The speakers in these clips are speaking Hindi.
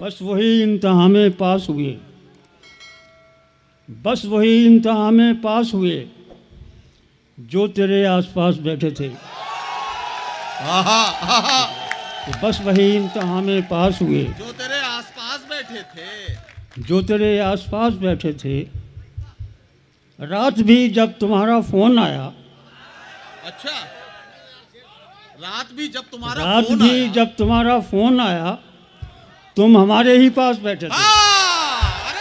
बस वही इम्तहान में पास हुए। बस वही इम्तहान में पास हुए जो तेरे आसपास बैठे थे। आहा, आहा, तो बस वही इम्तहान में पास हुए। जो तेरे आसपास बैठे थे। जो तेरे आसपास बैठे थे। रात भी जब तुम्हारा फ़ोन आया। अच्छा। रात भी जब तुम्हारा रात भी जब तुम्हारा फ़ोन आया। तुम हमारे ही पास बैठे थे। हाँ,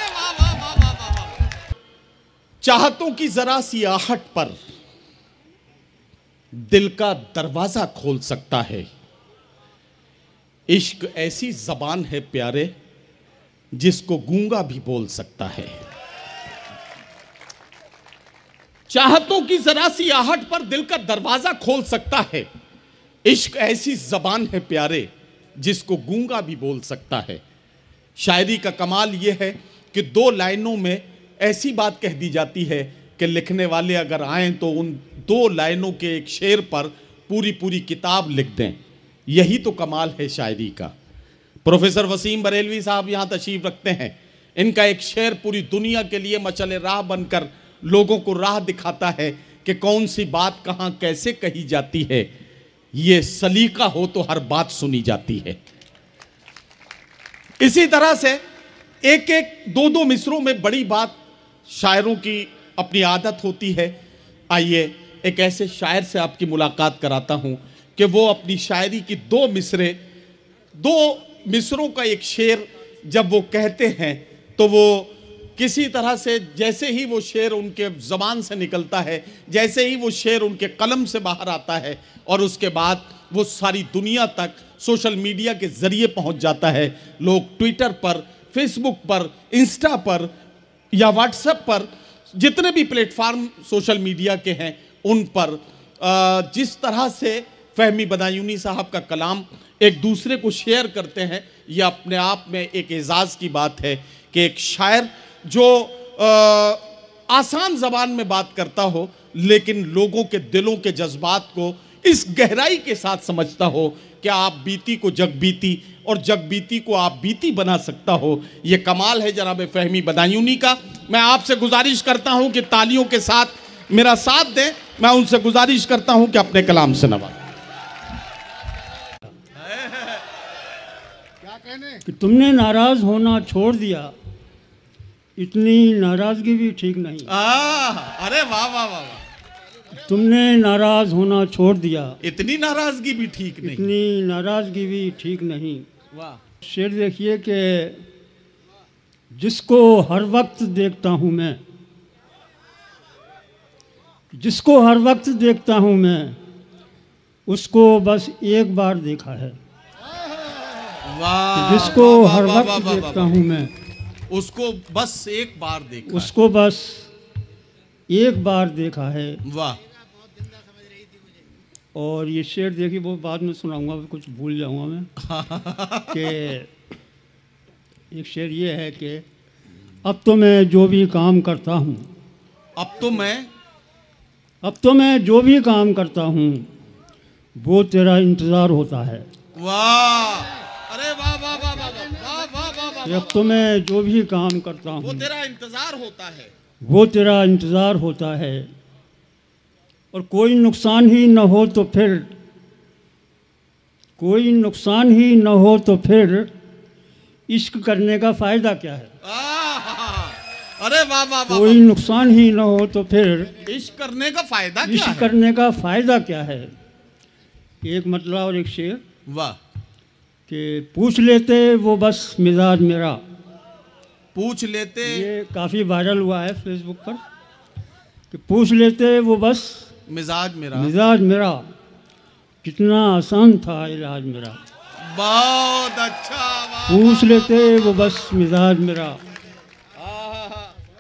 चाहतों की जरा सी आहट पर दिल का दरवाज़ा खोल सकता है। इश्क ऐसी जबान है प्यारे जिसको गूँगा भी बोल सकता है। चाहतों की जरा सी आहट पर दिल का दरवाज़ा खोल सकता है। इश्क ऐसी जबान है प्यारे जिसको गूँगा भी बोल सकता है। शायरी का कमाल यह है कि दो लाइनों में ऐसी बात कह दी जाती है कि लिखने वाले अगर आए तो उन दो लाइनों के एक शेर पर पूरी पूरी किताब लिख दें। यही तो कमाल है शायरी का। प्रोफेसर वसीम बरेलवी साहब यहाँ तशरीफ़ रखते हैं। इनका एक शेर पूरी दुनिया के लिए मचल राह बनकर लोगों को राह दिखाता है कि कौन सी बात कहाँ कैसे कही जाती है। ये सलीका हो तो हर बात सुनी जाती है। इसी तरह से एक एक दो दो मिसरों में बड़ी बात शायरों की अपनी आदत होती है। आइए, एक ऐसे शायर से आपकी मुलाकात कराता हूँ कि वो अपनी शायरी की दो मिसरे, दो मिसरों का एक शेर जब वो कहते हैं तो वो किसी तरह से जैसे ही वो शेर उनके ज़बान से निकलता है, जैसे ही वो शेर उनके कलम से बाहर आता है और उसके बाद वो सारी दुनिया तक सोशल मीडिया के ज़रिए पहुँच जाता है। लोग ट्विटर पर, फेसबुक पर, इंस्टा पर या व्हाट्सएप पर, जितने भी प्लेटफार्म सोशल मीडिया के हैं, उन पर जिस तरह से फहमी बदायूनी साहब का कलाम एक दूसरे को शेयर करते हैं यह अपने आप में एक एजाज़ की बात है कि एक शायर जो अ, आसान जबान में बात करता हो लेकिन लोगों के दिलों के जज्बात को इस गहराई के साथ समझता हो कि आप बीती को जग बीती और जग बीती को आप बीती बना सकता हो ये कमाल है जनाब फहमी बदायूनी का। मैं आपसे गुजारिश करता हूँ कि तालियों के साथ मेरा साथ दें। मैं उनसे गुजारिश करता हूँ कि अपने कलाम से नवाज़। कि तुमने नाराज़ होना छोड़ दिया। इतनी नाराज़गी भी ठीक नहीं। आ, अरे वाह वाह वाह वाह। तुमने नाराज़ होना छोड़ दिया। इतनी नाराज़गी भी ठीक नहीं। इतनी नाराज़गी भी ठीक नहीं। वाह। शेर देखिए कि जिसको हर वक्त देखता हूँ मैं जिसको हर वक्त देखता हूँ मैं उसको बस एक बार देखा है। वाह जिसको हर वक्त देखता हूँ मैं। उसको बस एक बार देखा उसको बस एक बार देखा है। वाह। और ये शेर देखिए वो बाद में सुनाऊँगा कुछ भूल जाऊँगा मैं। कि एक शेर ये है कि अब तो मैं जो भी काम करता हूँ अब तो मैं अब तो मैं जो भी काम करता हूँ वो तेरा इंतज़ार होता है। वाह। अरे वाह वाह वाह वाह वाह। अब तो मैं जो भी काम करता वो हूँ तेरा इंतज़ार होता है। वो तेरा इंतज़ार होता है। और कोई नुकसान ही न हो तो फिर कोई नुकसान ही न हो तो फिर इश्क करने का फ़ायदा क्या है? अरे वाह वाह वाह कोई नुकसान ही न हो तो फिर इश्क करने का फ़ायदा क्या इश्क करने का फ़ायदा क्या है? एक मतलब और एक शेर। वाह। कि पूछ लेते वो बस मिजाज मेरा। पूछ लेते। ये काफ़ी वायरल हुआ है फेसबुक पर कि पूछ लेते वो बस मिजाज मेरा। मिजाज मेरा। कितना आसान था इलाज मेरा। बहुत अच्छा पूछ लेते वो बस मिजाज मेरा।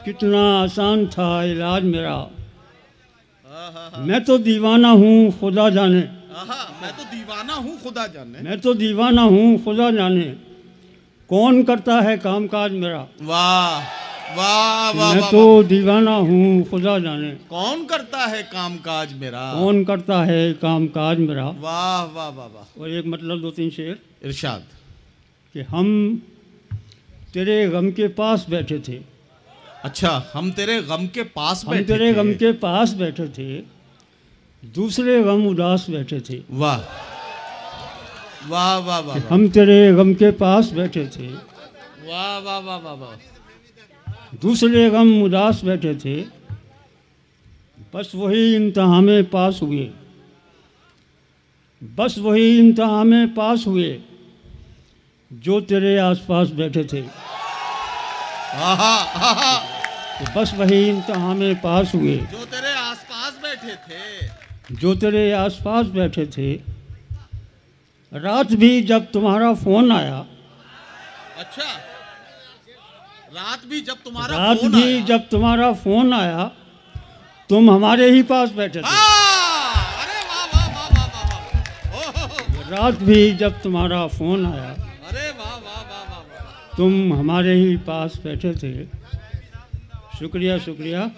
कितना आसान था इलाज मेरा। मैं तो दीवाना हूँ खुदा जाने। मैं तो दीवाना हूँ खुदा जाने। मैं तो दीवाना हूँ खुदा जाने। कौन करता है कामकाज मेरा? वाह वाह वाह मैं तो दीवाना हूँ खुदा जाने। कौन करता है कामकाज मेरा? कौन करता है कामकाज मेरा? वाह वाह वाह वाह। और एक मतलब दो तीन शेर। इरशाद। कि हम तेरे गम के पास बैठे थे। अच्छा हम तेरे गम के पास हम तेरे। गम के पास बैठे थे। दूसरे गम उदास बैठे थे। वाह। वाह वाह वाह हम तेरे गम के पास बैठे थे। वाह वाह वाह वाह वाह। दूसरे गम उदास बैठे थे। बस वही इम्तहान में पास हुए। बस वही इम्तहान में पास हुए जो तेरे आसपास बैठे थे। आहा, आहा, तो बस वही इम्तहान में पास हुए। जो तेरे आसपास बैठे थे। जो तेरे आसपास बैठे थे। रात भी जब तुम्हारा फ़ोन आया। अच्छा। रात भी जब तुम्हारा रात फ़ोन भी आया। जब तुम्हारा फ़ोन आया तुम हमारे ही पास बैठे थे। अरे वाह वाह वाह वाह वाह रात भी जब तुम्हारा फ़ोन आया। अरे वाह वाह वाह वाह वाह। तुम हमारे ही पास बैठे थे। शुक्रिया शुक्रिया।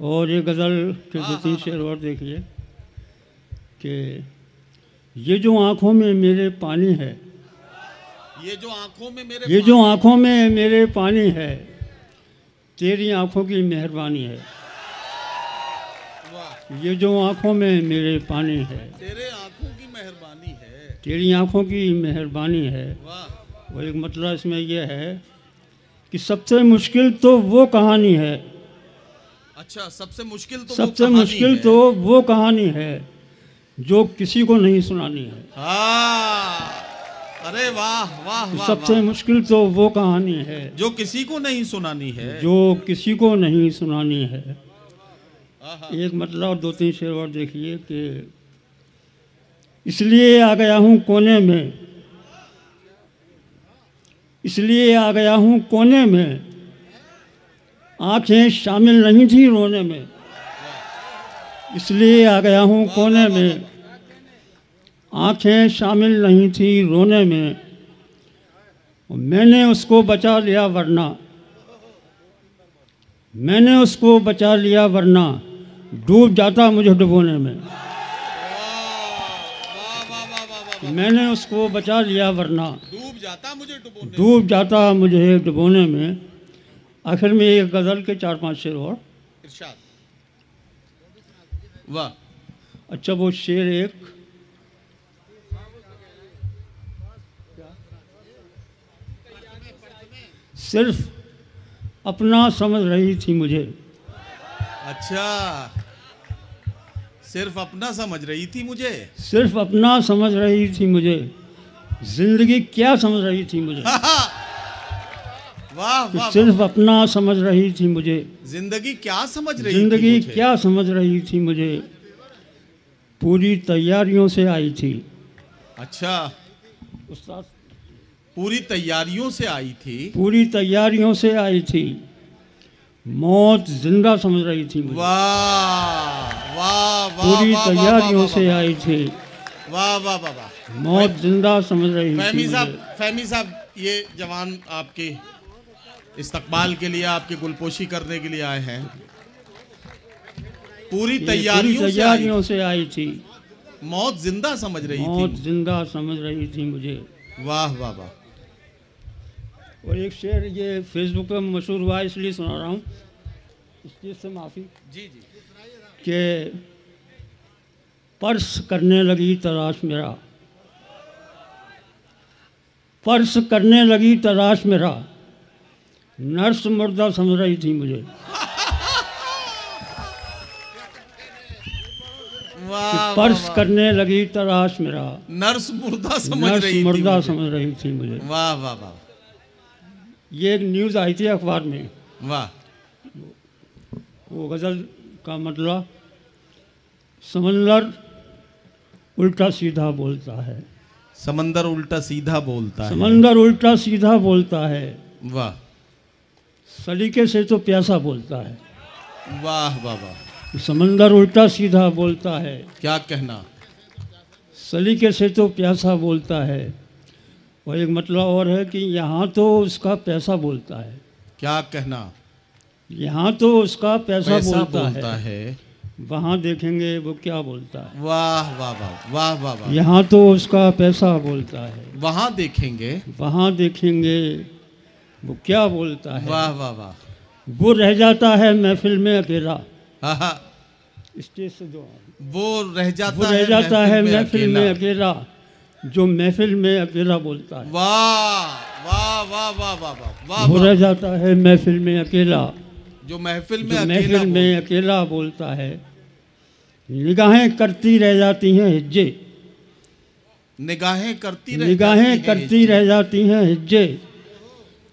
और ये गज़ल के दो तीन शेर और देखिए कि ये जो आँखों में मेरे पानी है ये जो आँखों में मेरे ये जो आँखों में मेरे पानी है तेरी आँखों की मेहरबानी है। ये जो आँखों में मेरे पानी है तेरे आँखों की मेहरबानी है। तेरी आँखों की मेहरबानी है। वाह। और एक मतलब इसमें यह है कि सबसे मुश्किल तो वो कहानी है अच्छा सबसे मुश्किल तो सबसे मुश्किल तो वो कहानी है जो किसी को नहीं सुनानी है। हाँ। अरे वाह वाह वाह सबसे वाह। मुश्किल तो वो कहानी है जो किसी को नहीं सुनानी है। जो किसी को नहीं सुनानी है। एक मतलब और दो तीन शेर और देखिए कि इसलिए आ गया हूँ कोने में इसलिए आ गया हूँ कोने में आँखें शामिल नहीं थी रोने में। इसलिए आ गया हूँ कोने में। आँखें शामिल नहीं थी रोने में। मैंने उसको बचा लिया वरना। मैंने उसको बचा लिया वरना। डूब जाता मुझे डुबोने में। मैंने उसको बचा लिया वरना। डूब जाता मुझे डूब जाता मुझे डुबोने में। आखिर में एक गज़ल के चार पाँच शेर और। इरशाद। वाह। अच्छा वो शेर एक। सिर्फ़ अपना समझ रही थी मुझे। अच्छा। सिर्फ़ अपना समझ रही थी मुझे? सिर्फ़ अपना समझ रही थी मुझे। ज़िंदगी क्या समझ रही थी मुझे? वाह। सिर्फ़ अपना समझ रही थी मुझे। ज़िंदगी क्या समझ रही ज़िंदगी क्या समझ रही थी मुझे। पूरी तैयारियों से आई थी। अच्छा। उस्ताद। पूरी तैयारियों से आई थी? पूरी तैयारियों से आई थी। मौत ज़िंदा समझ रही थी मुझे। वाह वाह वाह पूरी तैयारियों से आई थी। वाह वाह वाह वाह मौत ज़िंदा समझ रही फहमी थी साहब फहमी साहब ये जवान आपके इस्तकबाल के लिए आपकी गुलपोशी करने के लिए आए हैं। पूरी तैयारियों से आई। से आई थी। मौत ज़िंदा समझ रही मौत थी ज़िंदा समझ रही थी मुझे। वाह वाह वाह। और एक शेर ये फेसबुक पे मशहूर हुआ इसलिए सुना रहा हूँ। इस चीज़ से माफ़ी। जी जी। कि पर्स करने लगी तलाश मेरा। पर्स करने लगी तलाश मेरा। नर्स मुर्दा समझ रही थी मुझे। पर्स करने लगी तलाश मेरा। नर्स मुर्दा समझ नर्स रही थी मुर्दा मुझे। समझ रही थी मुझे। वाह वाह वाह। ये एक न्यूज़ आई थी अखबार में। वाह। वो गज़ल का मतलब समंदर उल्टा सीधा बोलता है। समंदर उल्टा सीधा बोलता है। समंदर उल्टा सीधा बोलता है। वाह। सलीके से तो प्यासा बोलता है। वाह वाह वाह। समंदर उल्टा सीधा बोलता है। क्या कहना? सलीके से तो प्यासा बोलता है। और एक मतलब और है कि यहाँ तो उसका पैसा बोलता है। क्या कहना? यहाँ तो उसका पैसा, पैसा बोलता, बोलता है, है वहाँ देखेंगे वो क्या बोलता है। वाह वाह वाह वाह वाह वाह। यहाँ तो उसका पैसा बोलता है। वहाँ देखेंगे। वहाँ देखेंगे वो क्या बोलता है? वाह वाह वाह। वो रह जाता है महफिल में अकेला। स्टेज से जो वो रह जाता वो रह जाता है महफिल में अकेला। जो महफिल में अकेला बोलता है। वाह वाह वाह वाह वाह वाह वो रह जाता है महफिल में अकेला। जो महफिल में महफिल में अकेला बोलता है। निगाहें करती रह जाती हैं हिज्जे। निगाहें करती निगाहें करती रह जाती हैं हिज्जे।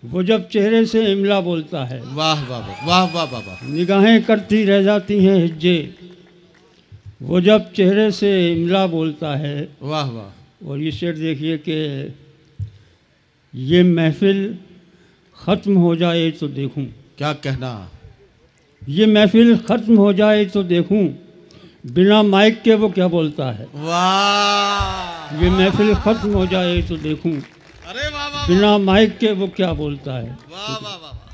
वो जब चेहरे से इमला बोलता है। वाह वाह वाह वाह वाह निगाहें करती रह जाती हैं हिज्जे। वो जब चेहरे से इमला बोलता है वाह वाह। और ये शेर देखिए कि ये महफिल ख़त्म हो जाए तो देखूँ। क्या कहना? ये महफिल ख़त्म हो जाए तो देखूँ बिना माइक के वो क्या बोलता है? वाह। ये महफिल ख़त्म हो जाए तो देखूँ। बिना माइक के वो क्या बोलता है? वाह वाह वाह।